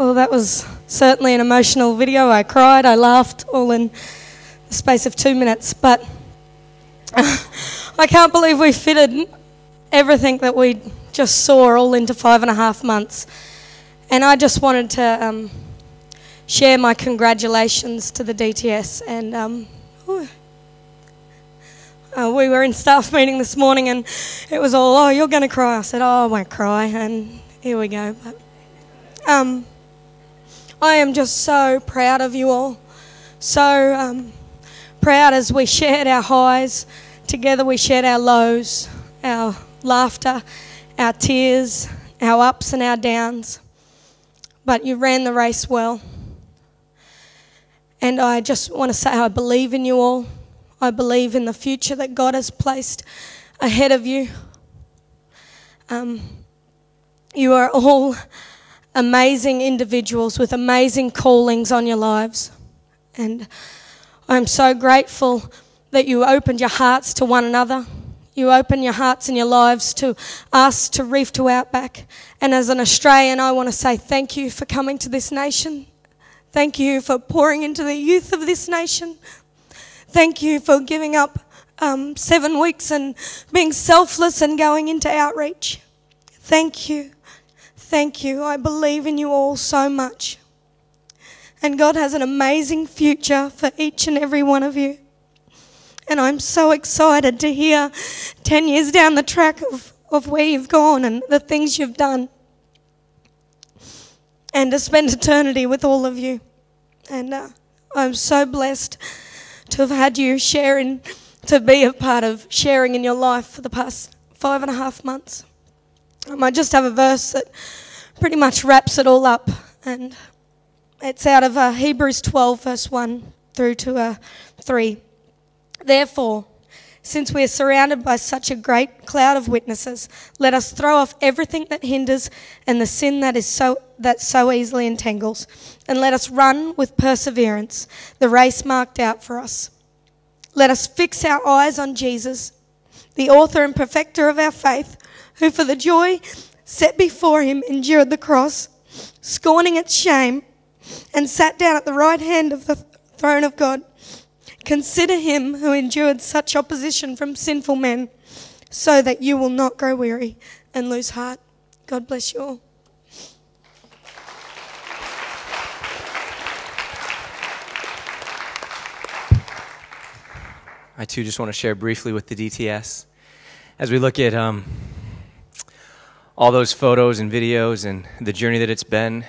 Well, that was certainly an emotional video. I cried, I laughed, all in the space of two minutes. But I can't believe we fitted everything that we just saw all into five and a half months. And I just wanted to um, share my congratulations to the DTS. And um, uh, we were in staff meeting this morning, and it was all, "Oh, you're going to cry." I said, "Oh, I won't cry." And here we go. But um, I am just so proud of you all. So um, proud as we shared our highs together. We shared our lows, our laughter, our tears, our ups and our downs. But you ran the race well. And I just want to say I believe in you all. I believe in the future that God has placed ahead of you. Um, you are all amazing individuals with amazing callings on your lives. And I'm so grateful that you opened your hearts to one another. You open your hearts and your lives to us, to Reef to Outback. And as an Australian, I want to say thank you for coming to this nation. Thank you for pouring into the youth of this nation. Thank you for giving up um, seven weeks and being selfless and going into outreach. Thank you. Thank you. I believe in you all so much. And God has an amazing future for each and every one of you. And I'm so excited to hear 10 years down the track of, of where you've gone and the things you've done. And to spend eternity with all of you. And uh, I'm so blessed to have had you sharing, to be a part of sharing in your life for the past five and a half months. Um, I just have a verse that pretty much wraps it all up, and it's out of uh, Hebrews 12, verse 1 through to uh, 3. Therefore, since we are surrounded by such a great cloud of witnesses, let us throw off everything that hinders and the sin that is so that so easily entangles, and let us run with perseverance the race marked out for us. Let us fix our eyes on Jesus, the author and perfecter of our faith, who for the joy set before him endured the cross, scorning its shame, and sat down at the right hand of the throne of God. Consider him who endured such opposition from sinful men, so that you will not grow weary and lose heart. God bless you all. I too just want to share briefly with the DTS as we look at um, all those photos and videos and the journey that it's been.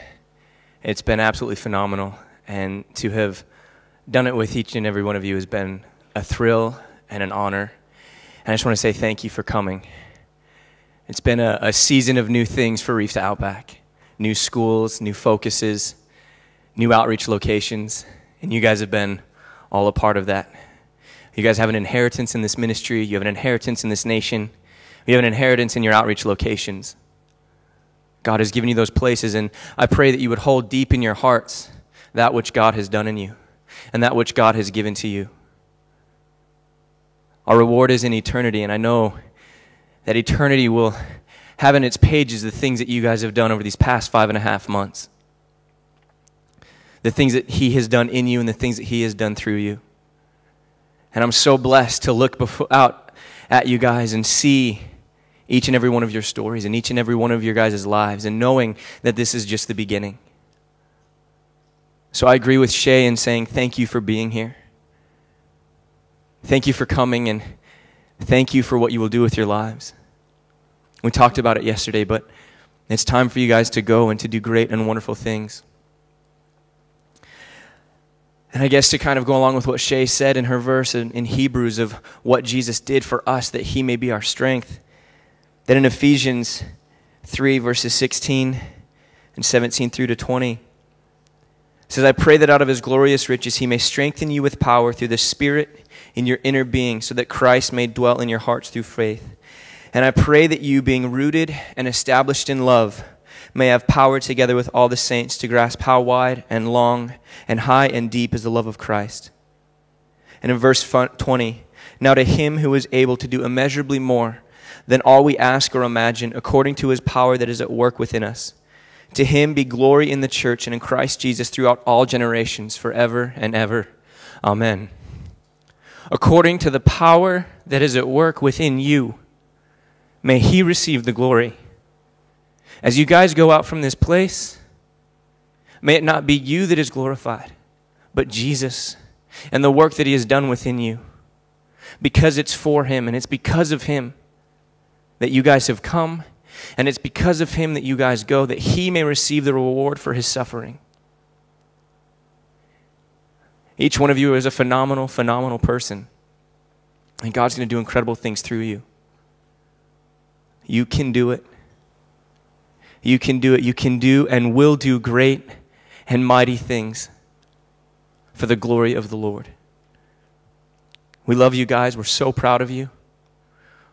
It's been absolutely phenomenal, and to have done it with each and every one of you has been a thrill and an honor. And I just want to say thank you for coming. It's been a, a season of new things for Reef to Outback new schools, new focuses, new outreach locations, and you guys have been all a part of that. You guys have an inheritance in this ministry, you have an inheritance in this nation, you have an inheritance in your outreach locations. God has given you those places, and I pray that you would hold deep in your hearts that which God has done in you and that which God has given to you. Our reward is in eternity, and I know that eternity will have in its pages the things that you guys have done over these past five and a half months. The things that He has done in you and the things that He has done through you. And I'm so blessed to look before, out at you guys and see each and every one of your stories and each and every one of your guys' lives and knowing that this is just the beginning. So I agree with Shay in saying thank you for being here. Thank you for coming and thank you for what you will do with your lives. We talked about it yesterday, but it's time for you guys to go and to do great and wonderful things. And I guess to kind of go along with what Shay said in her verse in, in, Hebrews of what Jesus did for us that he may be our strength, that in Ephesians 3, verses 16 and 17 through to 20, says, I pray that out of his glorious riches he may strengthen you with power through the Spirit in your inner being, so that Christ may dwell in your hearts through faith and I pray that you, being rooted and established in love, may have power together with all the saints to grasp how wide and long and high and deep is the love of Christ. And in verse 20, now to him who is able to do immeasurably more than all we ask or imagine, according to his power that is at work within us. To him be glory in the church and in Christ Jesus throughout all generations, forever and ever. Amen. According to the power that is at work within you, may he receive the glory. As you guys go out from this place, may it not be you that is glorified, but Jesus and the work that he has done within you. Because it's for him and it's because of him that you guys have come and it's because of him that you guys go, that he may receive the reward for his suffering. Each one of you is a phenomenal, phenomenal person. And God's going to do incredible things through you. You can do it. You can do it. You can do and will do great and mighty things for the glory of the Lord. We love you guys. We're so proud of you.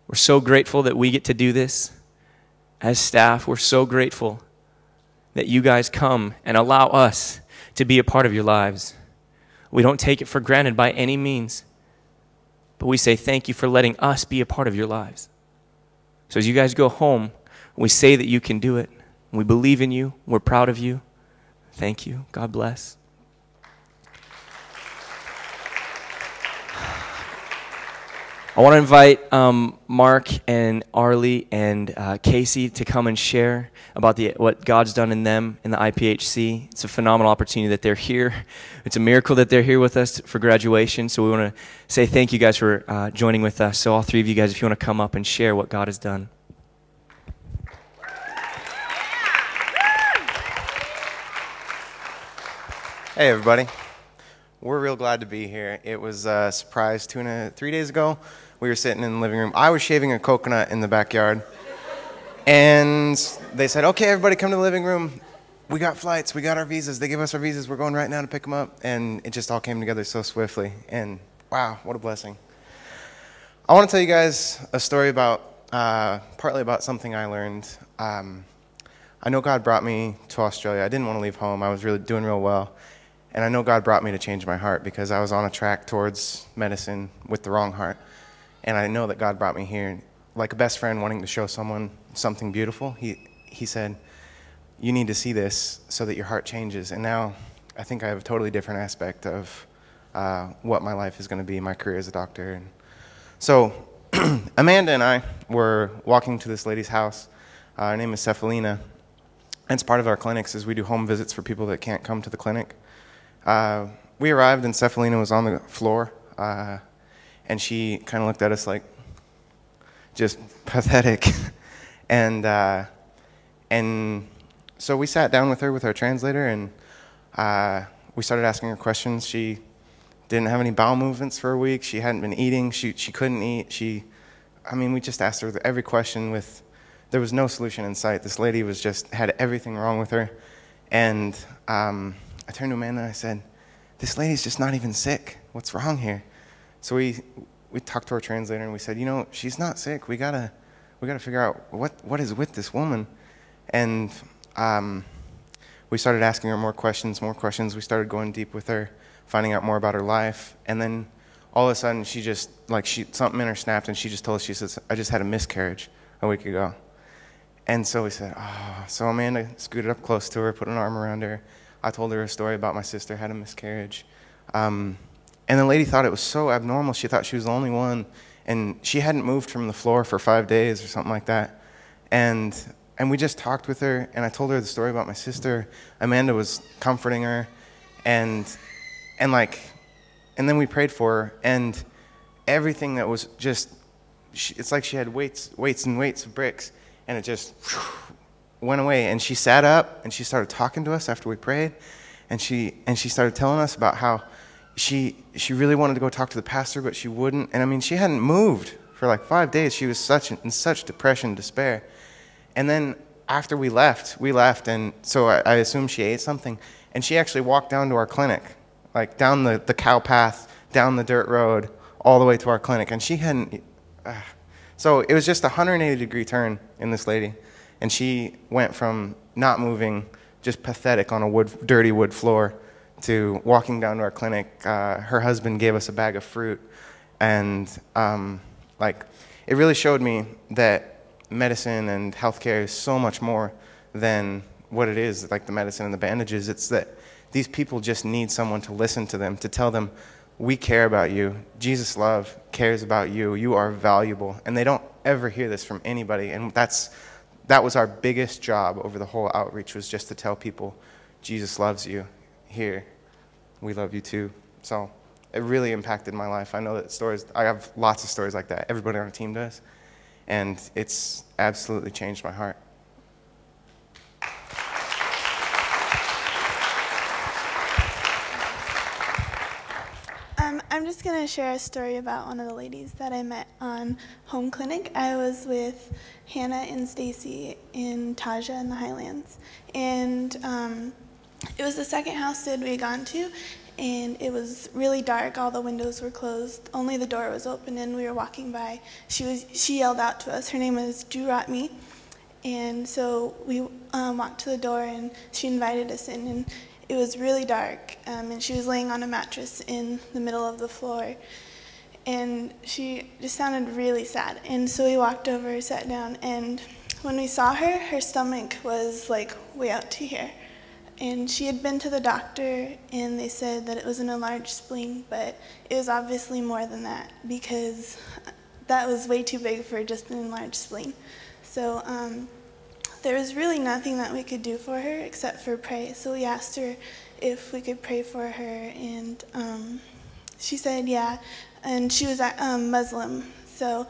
We're so grateful that we get to do this as staff, we're so grateful that you guys come and allow us to be a part of your lives. We don't take it for granted by any means, but we say thank you for letting us be a part of your lives. So as you guys go home, we say that you can do it. We believe in you. We're proud of you. Thank you. God bless. I want to invite um, Mark and Arlie and uh, Casey to come and share about the, what God's done in them in the IPHC. It's a phenomenal opportunity that they're here. It's a miracle that they're here with us for graduation. So we want to say thank you guys for uh, joining with us. So all three of you guys, if you want to come up and share what God has done. Hey, everybody. We're real glad to be here. It was a surprise two and a, three days ago we were sitting in the living room. I was shaving a coconut in the backyard. And they said, okay, everybody come to the living room. We got flights. We got our visas. They give us our visas. We're going right now to pick them up. And it just all came together so swiftly. And wow, what a blessing. I want to tell you guys a story about, uh, partly about something I learned. Um, I know God brought me to Australia. I didn't want to leave home. I was really doing real well. And I know God brought me to change my heart because I was on a track towards medicine with the wrong heart. And I know that God brought me here. Like a best friend wanting to show someone something beautiful, he, he said, You need to see this so that your heart changes. And now I think I have a totally different aspect of uh, what my life is going to be, my career as a doctor. And so Amanda and I were walking to this lady's house. Uh, her name is Cephalina. And it's part of our clinics is we do home visits for people that can't come to the clinic. Uh, we arrived and Cephalina was on the floor. Uh, and she kind of looked at us like just pathetic. And uh, and so we sat down with her with our translator and uh, we started asking her questions. She didn't have any bowel movements for a week. She hadn't been eating. She, she couldn't eat. She i mean we just asked her every question with there was no solution in sight. This lady was just had everything wrong with her. And um, i turned to amanda and i said this lady's just not even sick what's wrong here so we we talked to our translator and we said, you know, she's not sick. We gotta we gotta figure out what what is with this woman. And um, we started asking her more questions, more questions. We started going deep with her, finding out more about her life. And then all of a sudden, she just like she something in her snapped, and she just told us she says, "I just had a miscarriage a week ago." And so we said, "Oh." So Amanda scooted up close to her, put an arm around her. I told her a story about my sister had a miscarriage. Um, and the lady thought it was so abnormal. She thought she was the only one. And she hadn't moved from the floor for five days or something like that. And, and we just talked with her, and I told her the story about my sister. Amanda was comforting her. And, and like, and then we prayed for her. And everything that was just, it's like she had weights, weights and weights of bricks. And it just went away. And she sat up and she started talking to us after we prayed. And she, and she started telling us about how she she really wanted to go talk to the pastor, but she wouldn't. And I mean, she hadn't moved for like five days. She was such in such depression, despair. And then after we left, we left, and so I, I assumed she ate something. And she actually walked down to our clinic, like down the, the cow path, down the dirt road, all the way to our clinic. And she hadn't. Uh, so it was just a 180 degree turn in this lady. And she went from not moving, just pathetic on a wood, dirty wood floor, to walking down to our clinic. Uh, her husband gave us a bag of fruit, and um, like it really showed me that medicine and healthcare is so much more than what it is, like the medicine and the bandages. It's that these people just need someone to listen to them, to tell them, we care about you. Jesus' love cares about you. You are valuable. And they don't ever hear this from anybody. And that's, that was our biggest job over the whole outreach was just to tell people, Jesus loves you. Here, we love you too. So it really impacted my life. I know that stories, I have lots of stories like that. Everybody on our team does. And it's absolutely changed my heart. Um, I'm just going to share a story about one of the ladies that I met on home clinic. I was with Hannah and Stacy in Taja in the Highlands. And um, it was the second house that we had gone to, and it was really dark. All the windows were closed. Only the door was open, and we were walking by. She was she yelled out to us. Her name was Juratmi, and so we um, walked to the door, and she invited us in. And it was really dark, um, and she was laying on a mattress in the middle of the floor, and she just sounded really sad. And so we walked over, sat down, and when we saw her, her stomach was like way out to here. And she had been to the doctor, and they said that it was an enlarged spleen, but it was obviously more than that because that was way too big for just an enlarged spleen. So um, there was really nothing that we could do for her except for pray. So we asked her if we could pray for her, and um, she said yeah. And she was um, Muslim, so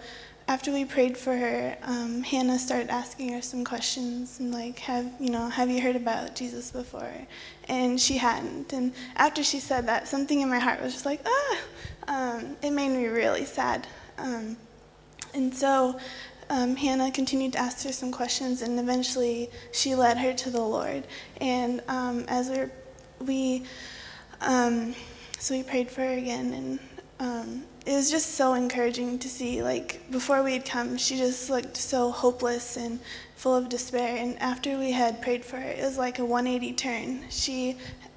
after we prayed for her, um, Hannah started asking her some questions and like, have you know, have you heard about Jesus before? And she hadn't. And after she said that, something in my heart was just like, ah, um, it made me really sad. Um, and so um, Hannah continued to ask her some questions, and eventually she led her to the Lord. And um, as we we, um, so we prayed for her again, and um, it was just so encouraging to see. Like before we had come, she just looked so hopeless and full of despair. And after we had prayed for her, it was like a 180 turn. She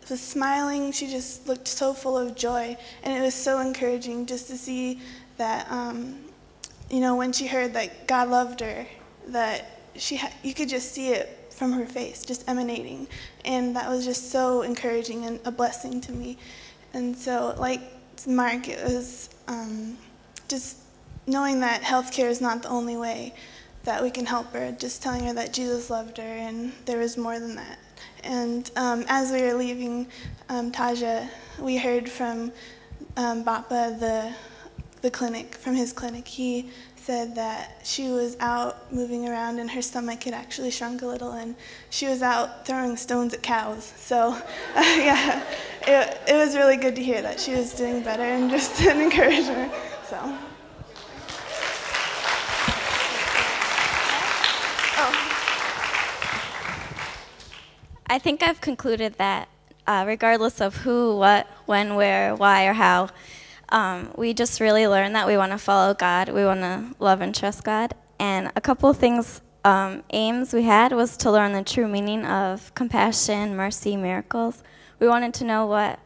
was smiling. She just looked so full of joy, and it was so encouraging just to see that. Um, you know, when she heard that God loved her, that she ha- you could just see it from her face, just emanating, and that was just so encouraging and a blessing to me. And so, like Mark, it was um, just knowing that healthcare is not the only way that we can help her, just telling her that Jesus loved her and there was more than that. And um, as we were leaving um, Taja, we heard from um, Bappa, the, the clinic, from his clinic. He said that she was out moving around and her stomach had actually shrunk a little and she was out throwing stones at cows. So, uh, yeah, it, it was really good to hear that she was doing better and just an encouragement. So. I think I've concluded that uh, regardless of who, what, when, where, why, or how, um, we just really learned that we want to follow God, we want to love and trust God. And a couple of things, um, aims we had was to learn the true meaning of compassion, mercy, miracles. We wanted to know what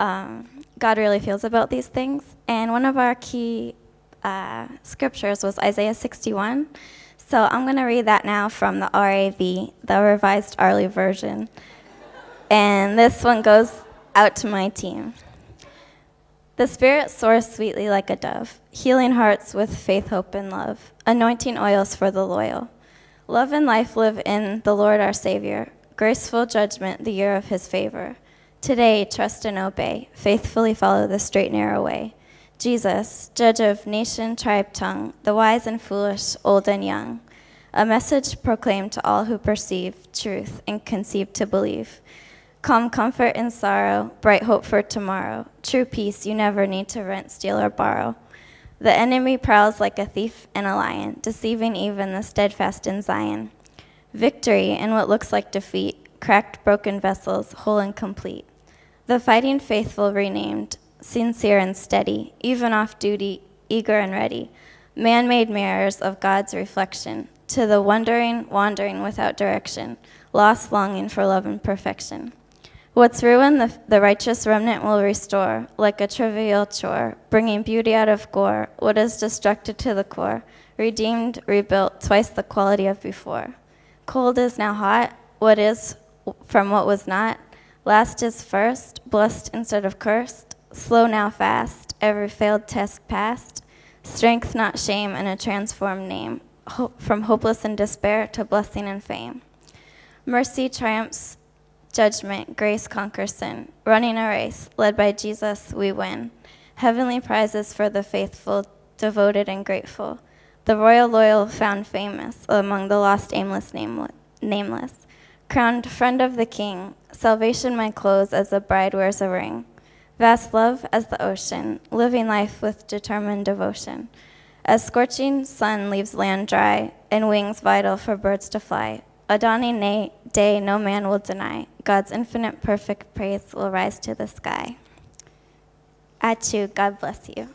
um, God really feels about these things. And one of our key uh, scriptures was Isaiah 61. So I'm going to read that now from the RAV, the Revised Arley Version. And this one goes out to my team. The Spirit soars sweetly like a dove, healing hearts with faith, hope, and love, anointing oils for the loyal. Love and life live in the Lord our Savior, graceful judgment, the year of his favor. Today, trust and obey, faithfully follow the straight, narrow way. Jesus, judge of nation, tribe, tongue, the wise and foolish, old and young. A message proclaimed to all who perceive truth and conceive to believe. Calm comfort in sorrow, bright hope for tomorrow, true peace you never need to rent, steal, or borrow. The enemy prowls like a thief and a lion, deceiving even the steadfast in Zion. Victory in what looks like defeat, cracked, broken vessels, whole and complete. The fighting faithful renamed, sincere and steady, even off duty, eager and ready. Man made mirrors of God's reflection, to the wondering, wandering without direction, lost longing for love and perfection. What's ruined, the, the righteous remnant will restore, like a trivial chore, bringing beauty out of gore, what is destructed to the core, redeemed, rebuilt, twice the quality of before. Cold is now hot, what is from what was not. Last is first, blessed instead of cursed. Slow now fast, every failed test passed. Strength, not shame, in a transformed name. Hope, from hopeless and despair to blessing and fame. Mercy triumphs judgment, grace conquers sin. Running a race, led by Jesus, we win. Heavenly prizes for the faithful, devoted, and grateful. The royal loyal found famous among the lost, aimless, nameless. Crowned friend of the king, salvation my clothes as the bride wears a ring. Vast love as the ocean, living life with determined devotion. As scorching sun leaves land dry, and wings vital for birds to fly, a dawning day no man will deny. God's infinite perfect praise will rise to the sky. Achu, God bless you.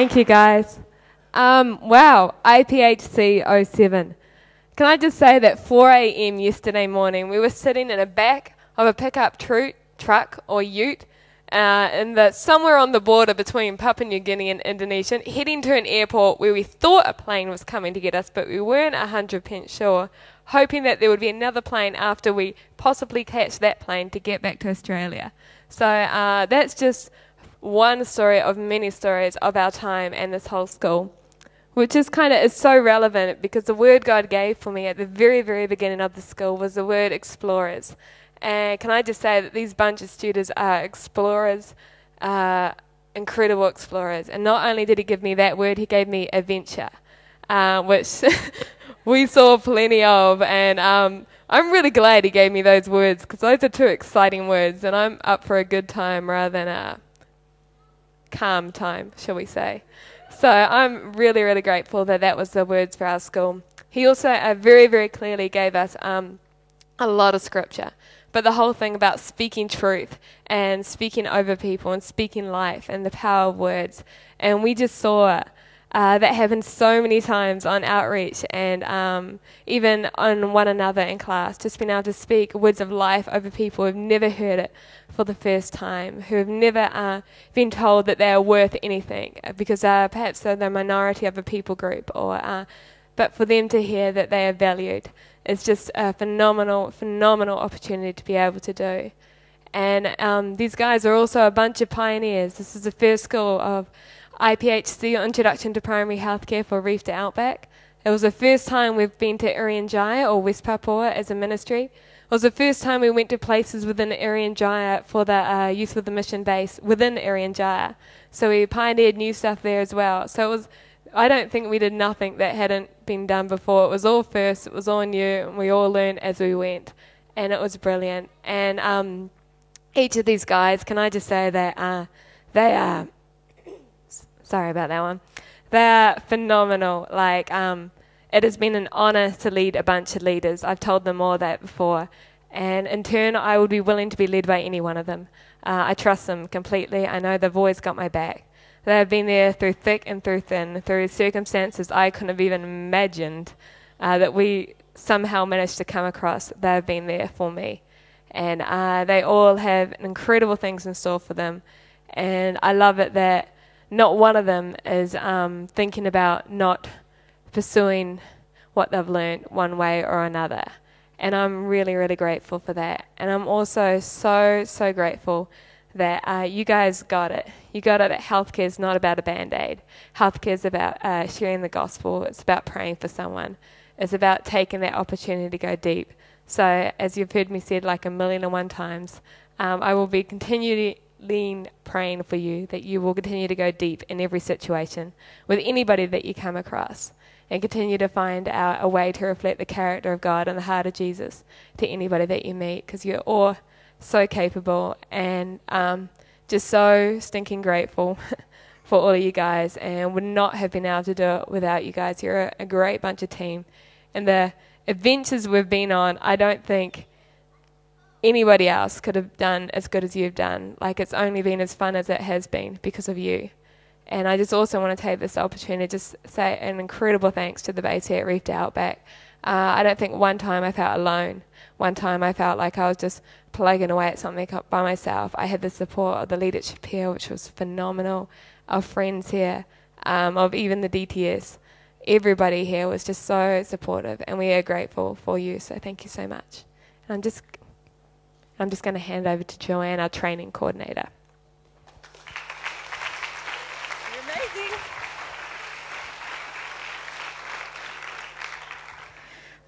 Thank you, guys. Um, wow, IPHC 07. Can I just say that 4 a.m. yesterday morning, we were sitting in the back of a pickup tru- truck or ute uh, in the somewhere on the border between Papua New Guinea and Indonesia, heading to an airport where we thought a plane was coming to get us, but we weren't 100% sure, hoping that there would be another plane after we possibly catch that plane to get back to Australia. So uh, that's just one story of many stories of our time and this whole school. Which is kind of is so relevant because the word God gave for me at the very, very beginning of the school was the word explorers. And can I just say that these bunch of students are explorers, uh, incredible explorers. And not only did he give me that word, he gave me adventure, uh, which we saw plenty of. And um, I'm really glad he gave me those words because those are two exciting words, and I'm up for a good time rather than a calm time, shall we say. So I'm really, really grateful that that was the words for our school. He also uh, very, very clearly gave us um, a lot of scripture. But the whole thing about speaking truth and speaking over people and speaking life and the power of words. And we just saw uh, that happens so many times on outreach and um, even on one another in class, just being able to speak words of life over people who've never heard it for the first time, who have never uh, been told that they are worth anything because uh, perhaps they're the minority of a people group, or uh, but for them to hear that they are valued is just a phenomenal, phenomenal opportunity to be able to do. And um, these guys are also a bunch of pioneers. This is the first school of IPHC, or Introduction to Primary Healthcare for Reef to Outback. It was the first time we've been to Irian or West Papua as a ministry. It was the first time we went to places within Irian for the uh, Youth with the Mission base within Irian. So we pioneered new stuff there as well. So it was I don't think we did nothing that hadn't been done before. It was all first, it was all new, and we all learned as we went. And it was brilliant. And um, each of these guys, can I just say that uh, they are, sorry about that one, they're phenomenal. Like, um, it has been an honor to lead a bunch of leaders. I've told them all that before. And in turn, I would be willing to be led by any one of them. Uh, I trust them completely. I know they've always got my back. They have been there through thick and through thin, through circumstances I couldn't have even imagined uh, that we somehow managed to come across. They have been there for me. And uh, they all have incredible things in store for them. And I love it that not one of them is um, thinking about not pursuing what they've learned one way or another. And I'm really, really grateful for that. And I'm also so, so grateful that uh, you guys got it. You got it that healthcare is not about a band aid. Healthcare is about uh, sharing the gospel, it's about praying for someone, it's about taking that opportunity to go deep. So, as you've heard me said like a million and one times, um, I will be continually praying for you that you will continue to go deep in every situation with anybody that you come across and continue to find out a way to reflect the character of God and the heart of Jesus to anybody that you meet because you're all so capable and um, just so stinking grateful for all of you guys and would not have been able to do it without you guys. You're a, a great bunch of team. And the adventures we've been on, I don't think anybody else could have done as good as you've done. Like it's only been as fun as it has been because of you. And I just also want to take this opportunity to just say an incredible thanks to the base here at Reef to Outback. Uh, I don't think one time I felt alone. One time I felt like I was just plugging away at something by myself. I had the support of the leadership here, which was phenomenal. of friends here, um, of even the DTS, everybody here was just so supportive, and we are grateful for you. So thank you so much. And I'm just, I'm just going to hand over to Joanne, our training coordinator.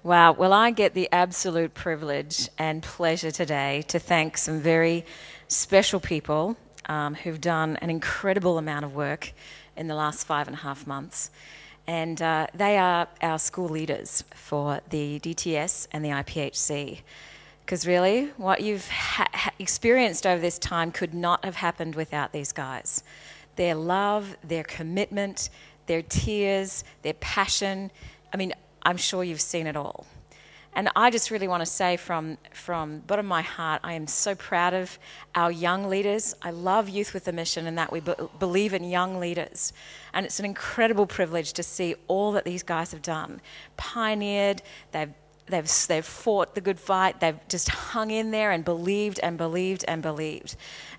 Wow. Well, I get the absolute privilege and pleasure today to thank some very special people um, who've done an incredible amount of work in the last five and a half months. And uh, they are our school leaders for the DTS and the IPHC. Because really, what you've ha- experienced over this time could not have happened without these guys. Their love, their commitment, their tears, their passion. I mean, I'm sure you've seen it all. And I just really want to say from, from bottom of my heart, I am so proud of our young leaders. I love Youth with a Mission and that we be- believe in young leaders. And it's an incredible privilege to see all that these guys have done. Pioneered, they've they've, they've fought the good fight, they've just hung in there and believed and believed and believed.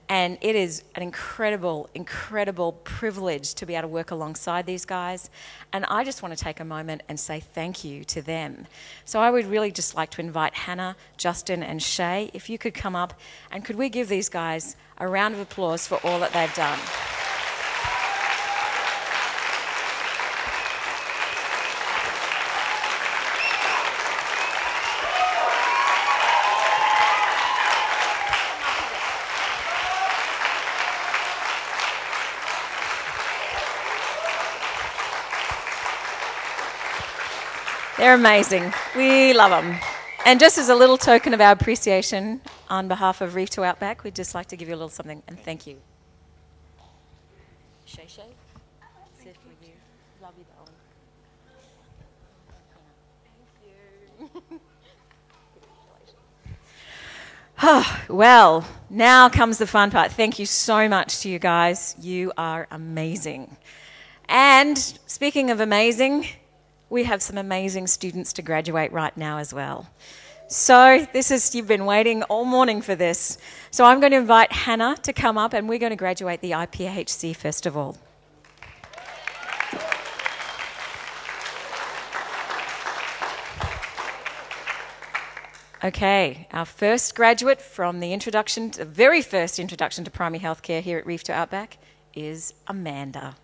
And it is an incredible, incredible privilege to be able to work alongside these guys. And I just want to take a moment and say thank you to them. So I would really just like to invite Hannah, Justin, and Shay, if you could come up and could we give these guys a round of applause for all that they've done. They're amazing. We love them. And just as a little token of our appreciation on behalf of Reef to Outback, we'd just like to give you a little something and thank you. Shay Shay. Love you, darling. Oh, well, now comes the fun part. Thank you so much to you guys. You are amazing. And speaking of amazing, we have some amazing students to graduate right now as well. So, this is, you've been waiting all morning for this. So, I'm going to invite Hannah to come up and we're going to graduate the IPHC Festival. Okay, our first graduate from the introduction, the very first introduction to primary healthcare here at Reef to Outback is Amanda.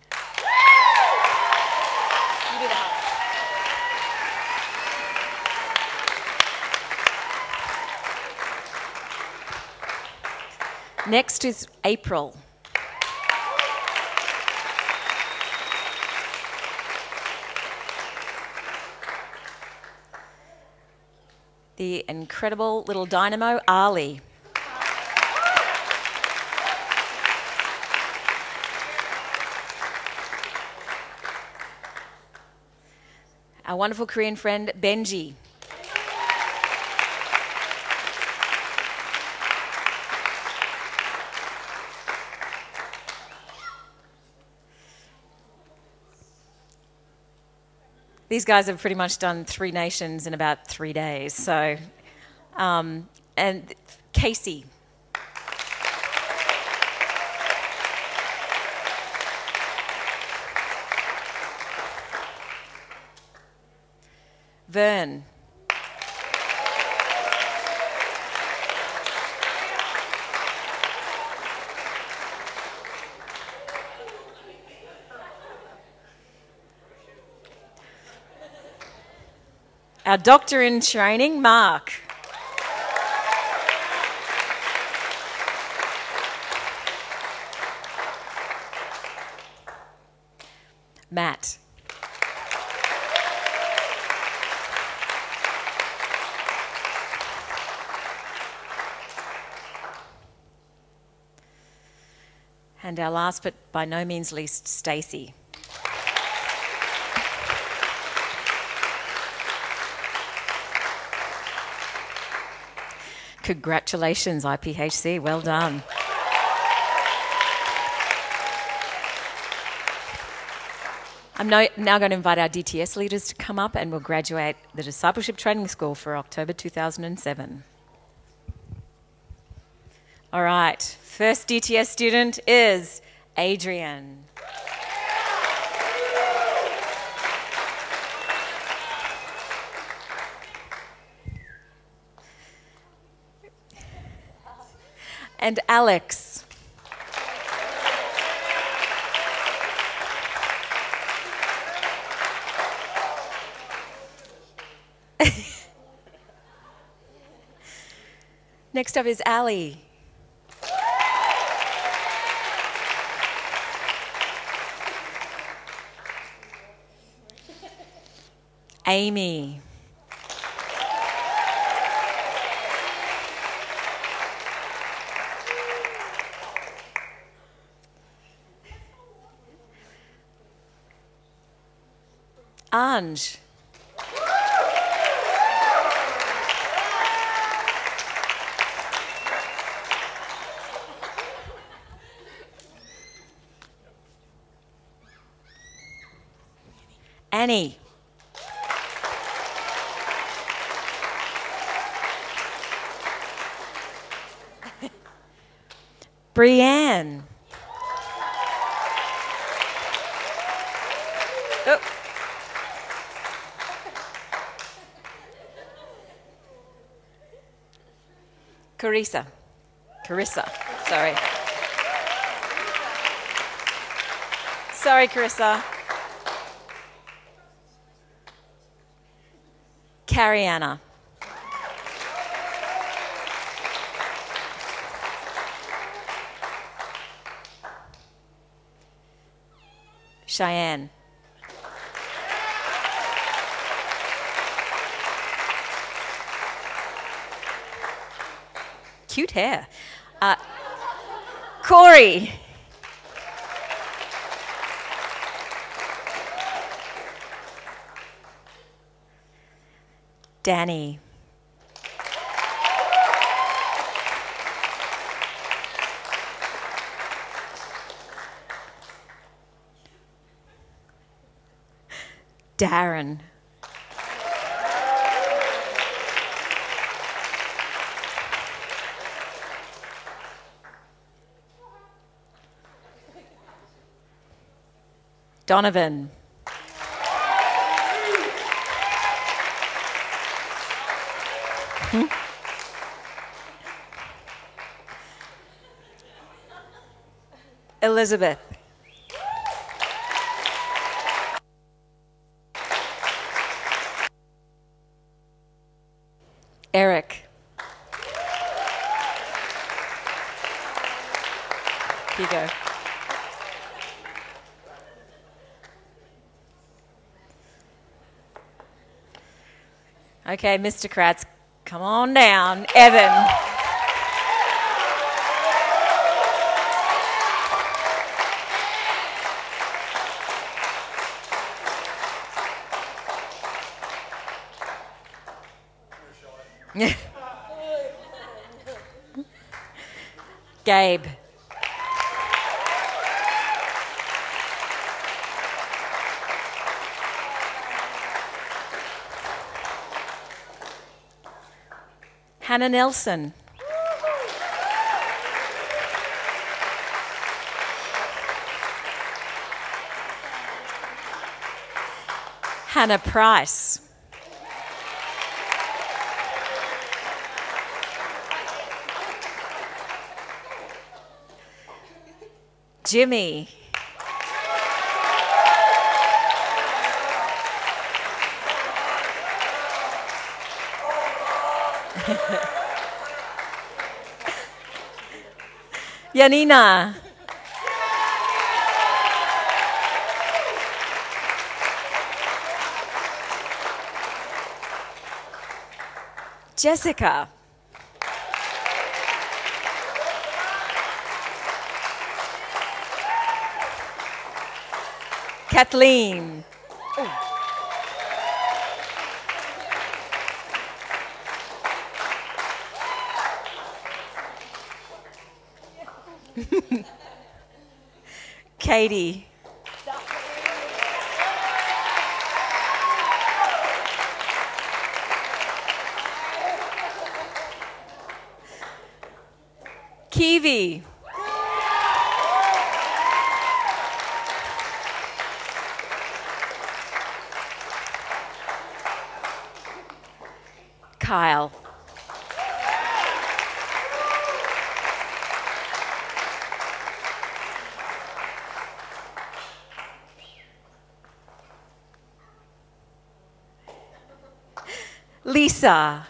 Next is April. The incredible little dynamo, Ali. Our wonderful Korean friend, Benji. These guys have pretty much done three nations in about three days. So, um, and Casey. Vern. Our doctor in training, Mark. Matt. And our last but by no means least, Stacey. Congratulations, IPHC. Well done. I'm now, going to invite our DTS leaders to come up and we'll graduate the Discipleship Training School for October 2007. All right, first DTS student is Adrian. And Alex. Next up is Ali. Amy. sponge. Annie. Brianne. Carissa. Carissa. Sorry. Sorry, Carissa. Cariana. Cheyenne. Cute hair. Uh, Corey. Danny. Darren. Donovan. Hmm? Elizabeth. Okay, Mr. Kratz, come on down. Evan. Gabe. Hannah Nelson. Hannah Price. Jimmy. Yanina. Jessica. Kathleen. Katie. Kiwi. Lisa.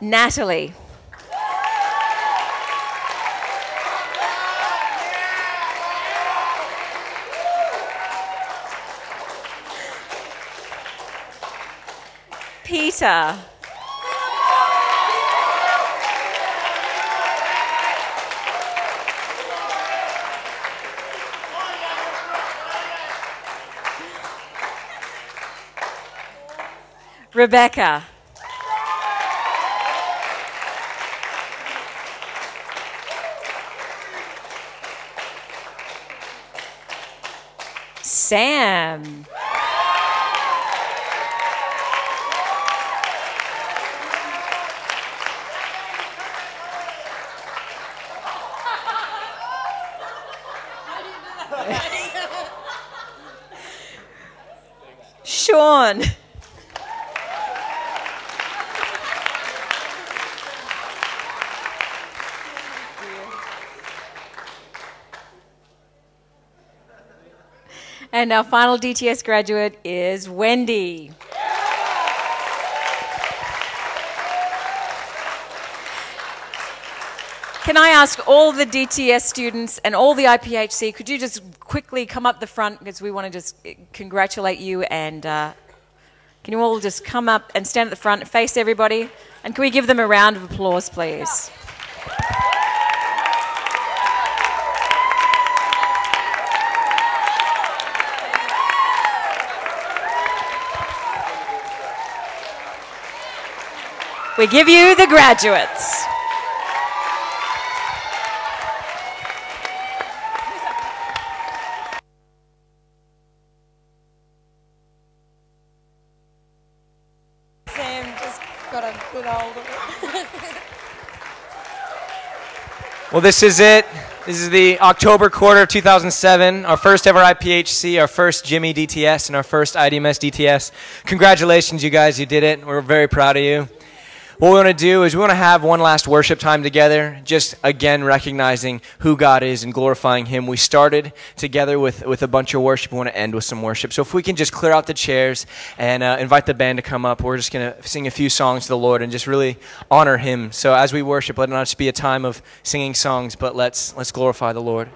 Natalie. Peter. Rebecca. Sam. Sean. And our final DTS graduate is Wendy. Can I ask all the DTS students and all the IPHC, could you just quickly come up the front because we want to just congratulate you and uh, can you all just come up and stand at the front, face everybody, and can we give them a round of applause, please? We give you the graduates. Sam just got a good hold of it. Well, this is it. This is the October quarter of 2007, our first ever IPHC, our first Jimmy DTS, and our first IDMS DTS. Congratulations, you guys. You did it. We're very proud of you. What we want to do is we want to have one last worship time together, just again recognizing who God is and glorifying Him. We started together with, with a bunch of worship. We want to end with some worship. So if we can just clear out the chairs and uh, invite the band to come up, we're just going to sing a few songs to the Lord and just really honor Him. So as we worship, let it not just be a time of singing songs, but let's, let's glorify the Lord.